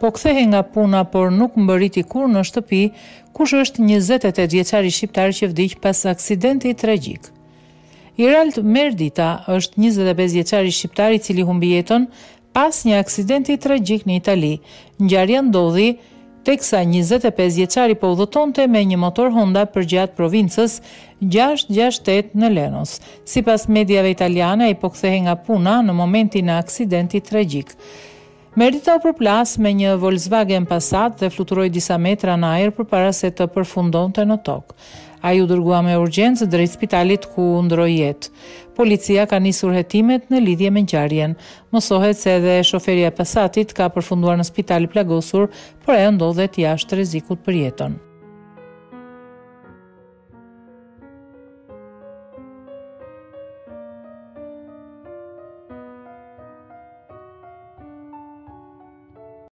Po kthehej nga puna, por nuk mbërriti kurrë në shtëpi, kush është njëzet e tetë vjeçari shqiptar që vdiq pas aksidentit tragjik. Irald Merdita është njëzet e pesë vjeçari shqiptar i cili humbi jetën pas një aksidenti tragjik në Itali. Ngjarja ndodhi Teksa njëzet e pesë vjeçari po udhëtonte me një motor Honda përgjatë provincës gjashtë gjashtë tetë në Lenos. Sipas mediave italiane, ai po kthehej nga puna në momentin e aksidentit tragjik. Merdita u përplas me një Volkswagen Passat dhe fluturoi disa metra në ajër përpara se të përfundonte në tokë. Ai u dërgua me urgjencë drejt spitalit ku ndërroi jetë. Policia ka nisur hetimet në lidhje me ngjarjen. Mësohet se edhe shoferja e Passat-it ka përfunduar në spital e plagosur, por ajo ndodhet jashtë rrezikut për jetën.